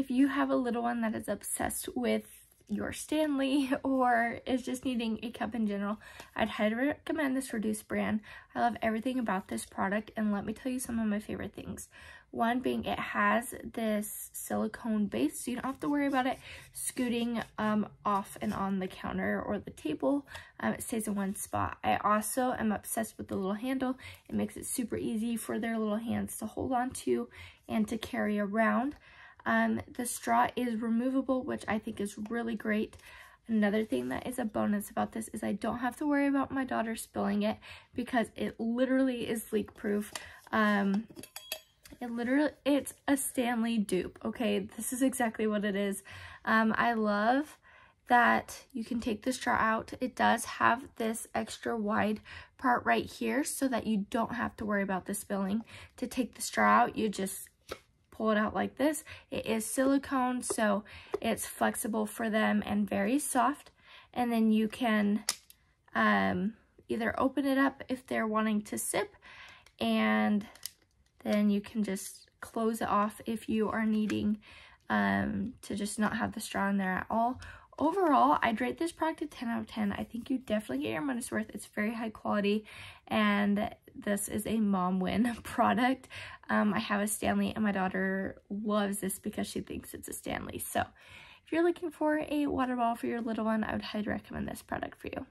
if you have a little one that is obsessed with your Stanley or is just needing a cup in general, I'd highly recommend this Reduce brand. I love everything about this product and let me tell you some of my favorite things. One being it has this silicone base so you don't have to worry about it scooting um, off and on the counter or the table. Um, it stays in one spot. I also am obsessed with the little handle. It makes it super easy for their little hands to hold on to and to carry around. Um, the straw is removable, which I think is really great. Another thing that is a bonus about this is I don't have to worry about my daughter spilling it because it literally is leak proof. Um, it literally, it's a Stanley dupe, okay? This is exactly what it is. Um, I love that you can take the straw out. It does have this extra wide part right here so that you don't have to worry about the spilling. To take the straw out, you just pull it out like this. It is silicone, so it's flexible for them and very soft. And then you can um, either open it up if they're wanting to sip, and then you can just close it off if you are needing um, to just not have the straw in there at all. Overall, I'd rate this product a 10 out of 10. I think you definitely get your money's worth. It's very high quality and this is a mom win product. Um, I have a Stanley and my daughter loves this because she thinks it's a Stanley. So if you're looking for a water bottle for your little one, I would highly recommend this product for you.